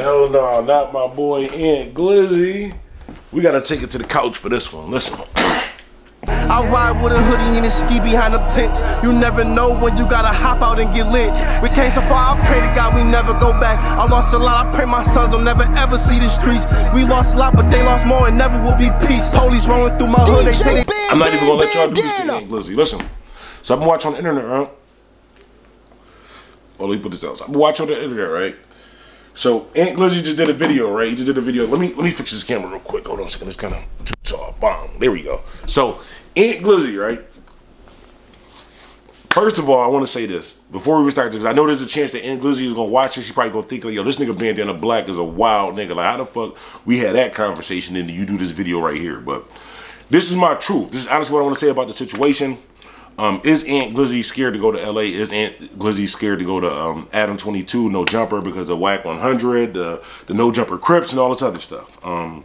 hell no, not my boy Ant Glizzy. We gotta take it to the couch for this one. Listen. I ride with a hoodie and a ski behind them tents. You never know when you gotta hop out and get lit. We came so far, I pray to God we never go back. I lost a lot, I pray my sons don't never ever see the streets. We lost a lot, but they lost more and never will be peace. Police rolling through my hood, they say they. I'm not even gonna let y'all do this thing, Ant Glizzy. Listen. So I've been watching on the internet, right? Oh, let me put this out. So I've been watching on the internet, right? So Ant Glizzy just did a video, right? He just did a video. Let me let me fix this camera real quick. Hold on a second. It's kind of too tall. There we go. So Ant Glizzy, right? First of all, I want to say this before we even start this. I know there's a chance that Ant Glizzy is gonna watch this. He probably gonna think like, yo, this nigga Bandana Black is a wild nigga. Like, how the fuck we had that conversation and you do this video right here? But this is my truth. This is honestly what I want to say about the situation. Um, is Ant Glizzy scared to go to LA? Is Ant Glizzy scared to go to um, Adam 22, no jumper because of Wack 100, the, the no jumper Crips, and all this other stuff? Um,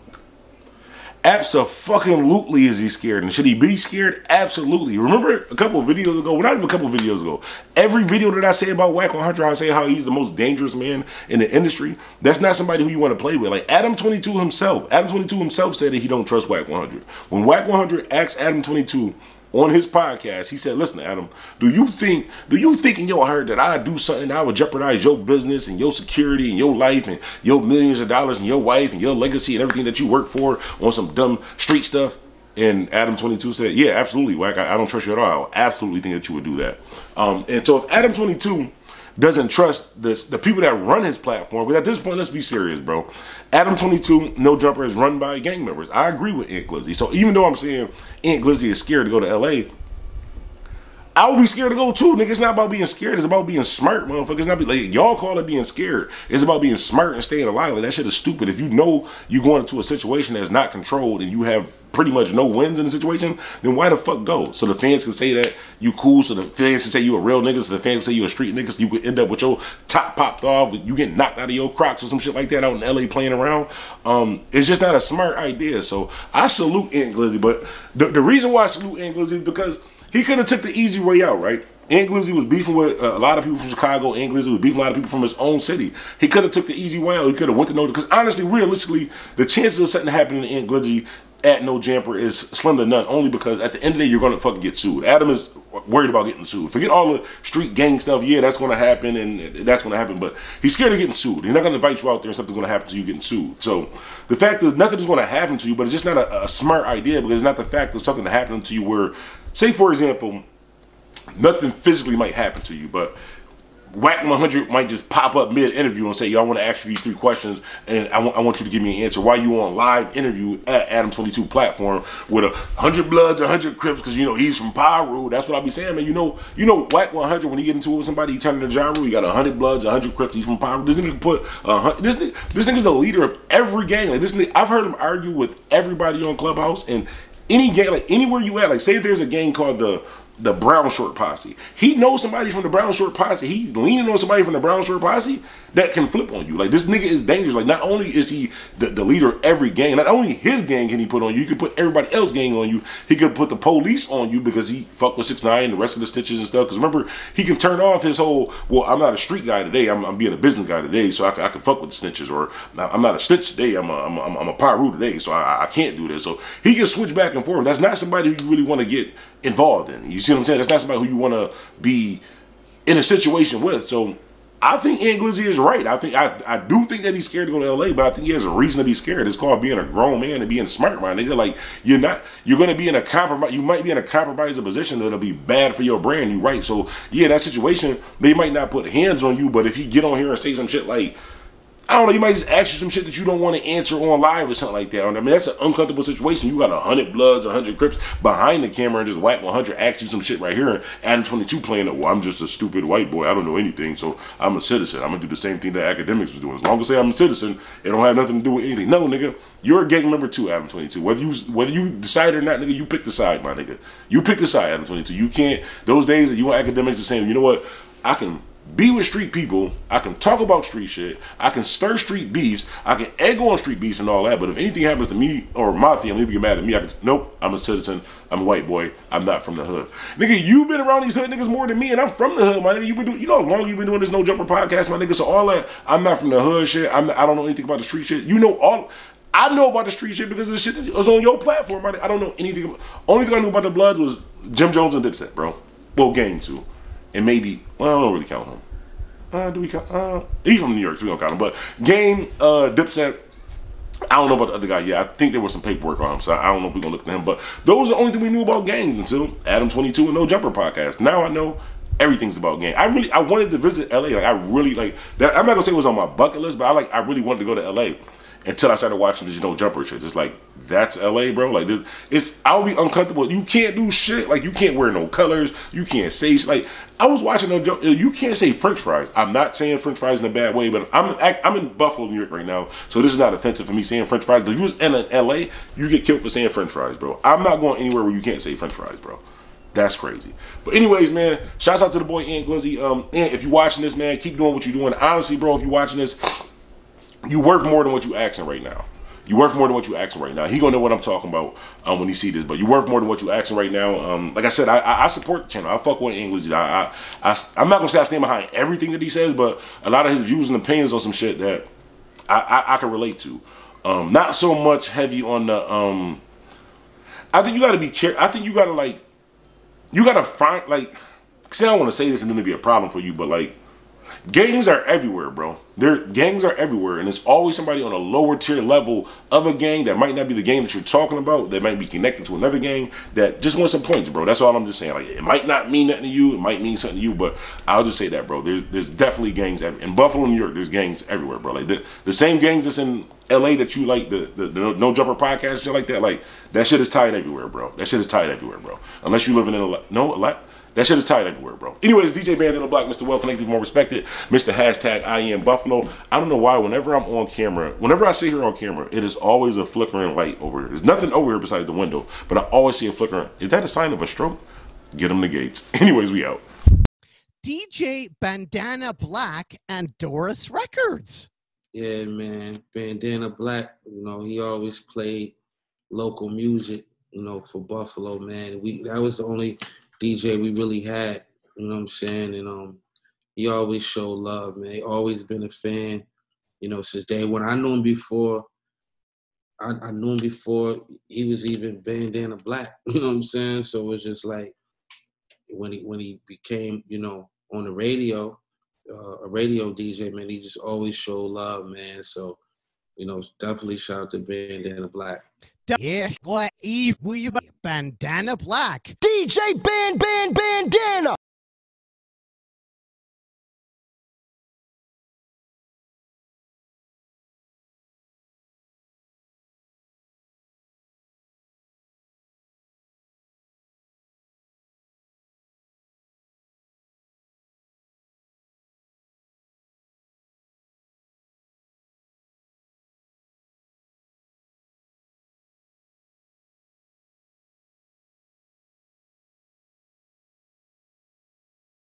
Absolutely is he scared. And should he be scared? Absolutely. Remember a couple of videos ago, well, not even a couple videos ago, every video that I say about Wack 100, I say how he's the most dangerous man in the industry. That's not somebody who you want to play with. Like Adam 22 himself, Adam 22 himself said that he don't trust Wack 100. When Wack 100 asked Adam 22 on his podcast, he said, "Listen, Adam, do you think do you think in your heart that I do something that I would jeopardize your business and your security and your life and your millions of dollars and your wife and your legacy and everything that you work for on some dumb street stuff?" And Adam twenty two said, "Yeah, absolutely. I, I, don't trust you at all. I absolutely think that you would do that." Um, and so if Adam twenty two doesn't trust this, the people that run his platform. But at this point, let's be serious, bro. Adam 22, No Jumper is run by gang members. I agree with Ant Glizzy. So even though I'm saying Ant Glizzy is scared to go to LA, I would be scared to go too, nigga. It's not about being scared. It's about being smart, motherfuckers. It's not be, like y'all call it being scared. It's about being smart and staying alive. Like that shit is stupid. If you know you're going into a situation that's not controlled and you have pretty much no wins in the situation, then why the fuck go? So the fans can say that you cool. So the fans can say you a real nigga. So the fans can say you a street nigga. So you could end up with your top popped off. You get knocked out of your crocs or some shit like that out in LA playing around. Um, it's just not a smart idea. So I salute Ant Glizzy, but the, the reason why I salute Ant Glizzy is because he could have took the easy way out, right? Ant Glizzy was beefing with uh, a lot of people from Chicago. Ant Glizzy was beefing a lot of people from his own city. He could have took the easy way out. He could have went to know because honestly, realistically, the chances of something happening to Ant Glizzy at No Jumper is slim to none. Only because at the end of the day, you're gonna fucking get sued. Adam is worried about getting sued. Forget all the street gang stuff. Yeah, that's gonna happen, and that's gonna happen. But he's scared of getting sued. He's not gonna invite you out there, and something's gonna happen to you getting sued. So the fact is, nothing's gonna happen to you. But it's just not a, a smart idea because it's not the fact of something happening to you. Where, say for example nothing physically might happen to you, but Wack 100 might just pop up mid interview and say, "Yo, I want to ask you these three questions, and I want, I want you to give me an answer." Why you on live interview at Adam 22 platform with a hundred Bloods, a hundred Crips? Because you know he's from Piru. That's what I'll be saying, man. You know, you know, Wack 100 when he get into it with somebody, he turn into Ja Rule. He got a hundred Bloods, a hundred Crips. He's from Piru. This nigga can put uh, this nigga, this nigga's the leader of every gang. Like this, nigga, I've heard him argue with everybody on Clubhouse and any gang, like anywhere you at. Like say there's a gang called the the Brown Short Posse. He knows somebody from the Brown Short Posse. He's leaning on somebody from the Brown Short Posse that can flip on you. Like this nigga is dangerous. Like not only is he the, the leader of every gang, not only his gang can he put on you, he can put everybody else gang on you. He could put the police on you because he fuck with six nine and the rest of the stitches and stuff. Because remember, he can turn off his whole. Well, I'm not a street guy today. I'm, I'm being a business guy today, so I, can, I can fuck with the snitches. Or I'm not a snitch today. I'm a I'm a, I'm a Piru today, so I, I can't do this. So he can switch back and forth. That's not somebody who you really want to get involved in. You what I'm saying? That's not somebody who you want to be in a situation with. So I think Ant Glizzy is right. I think I, I do think that he's scared to go to LA, but I think he has a reason to be scared. It's called being a grown man and being smart, man. Nigga, like you're not you're gonna be in a compromise you might be in a compromising position that'll be bad for your brand, You're right. So yeah, that situation, they might not put hands on you, but if he get on here and say some shit like I don't know, you might just ask you some shit that you don't want to answer on live or something like that. I mean, that's an uncomfortable situation. You got a hundred bloods, a hundred crips behind the camera and just Wack 100 ask you some shit right here Adam 22 playing it. Well, I'm just a stupid white boy. I don't know anything, so I'm a citizen. I'm gonna do the same thing that Akademiks was doing. As long as I say I'm a citizen, it don't have nothing to do with anything. No, nigga, you're a gang member too, Adam 22. Whether you whether you decide or not, nigga, you pick the side, my nigga. You pick the side, Adam 22. You can't. Those days that you want Akademiks to say, you know what, I can be with street people. I can talk about street shit. I can stir street beefs. I can egg on street beefs and all that. But if anything happens to me or my family, get mad at me. I can nope. I'm a citizen. I'm a white boy. I'm not from the hood. Nigga, you've been around these hood niggas more than me, and I'm from the hood, my nigga. You been doing, you know how long you've been doing this No Jumper podcast, my nigga. So all that, I'm not from the hood shit. I'm, not, I don't know anything about the street shit. You know all. I know about the street shit because the shit was on your platform. I, I don't know anything. Only thing I knew about the Bloods was Jim Jones and Dipset, bro. Well, Game too, and maybe well, I don't really count him. Uh, do we count? Uh, he's from New York, so we don't count him. But Game, uh, Dipset. I don't know about the other guy. Yeah, I think there was some paperwork on him, so I don't know if we're gonna look at him. But those are the only thing we knew about gangs until Adam Twenty Two and No Jumper podcast. Now I know everything's about gang. I really I wanted to visit LA. Like I really like that. I'm not gonna say it was on my bucket list, but I like I really wanted to go to LA until I started watching the No Jumper shit. It's like that's LA, bro. Like this, it's I'll be uncomfortable. You can't do shit. Like you can't wear no colors. You can't say like I was watching no joke. You can't say French fries. I'm not saying French fries in a bad way, but I'm I'm in Buffalo, New York right now, so this is not offensive for me saying French fries. But if you was in LA, you get killed for saying French fries, bro. I'm not going anywhere where you can't say French fries, bro. That's crazy. But anyways, man, shouts out to the boy Ant Glizzy. Um, Ant, if you're watching this, man, keep doing what you're doing. Honestly, bro, if you're watching this, you worth more than what you asking right now. You worth more than what you asking right now. He gonna know what I'm talking about um, when he see this. But you worth more than what you asking right now. Um, like I said, I, I, support the channel. I fuck with English. I, I, I am not gonna say I stand behind everything that he says, but a lot of his views and opinions on some shit that I I, I can relate to. Um, not so much heavy on the. Um, I think you got to be careful. I think you got to like, you got to find like. See, I want to say this and then it be a problem for you, but like Gangs are everywhere, bro. There, gangs are everywhere, and it's always somebody on a lower tier level of a gang that might not be the gang that you're talking about. That might be connected to another gang that just wants some points, bro. That's all I'm just saying. Like, it might not mean nothing to you. It might mean something to you, but I'll just say that, bro. There's, there's definitely gangs in Buffalo, New York. There's gangs everywhere, bro. Like the, the same gangs that's in LA that you like the, the, the No Jumper podcast, shit like that. Like that shit is tied everywhere, bro. That shit is tied everywhere, bro. Unless you live in a no a lot that shit is tight everywhere, bro. Anyways, DJ Bandana Black, Mr. Well Connected, more respected, Mr. Hashtag I am Buffalo. I don't know why. Whenever I'm on camera, whenever I sit here on camera, it is always a flickering light over here. There's nothing over here besides the window, but I always see a flickering. Is that a sign of a stroke? Get them the gates. Anyways, we out. DJ Bandana Black and Doris Records. Yeah, man. Bandana Black, you know, he always played local music, you know, for Buffalo, man. We that was the only DJ we really had. You know what I'm saying? And um, he always showed love, man. He always been a fan. You know, since day one. I knew him before. I, I knew him before he was even bandana black. You know what I'm saying? So it was just like when he when he became, you know, on the radio, uh, a radio DJ, man. He just always showed love, man. So you know, definitely shout out to Bandana Black. Yeah, Eve, will you bandana black? DJ Band Band Bandana.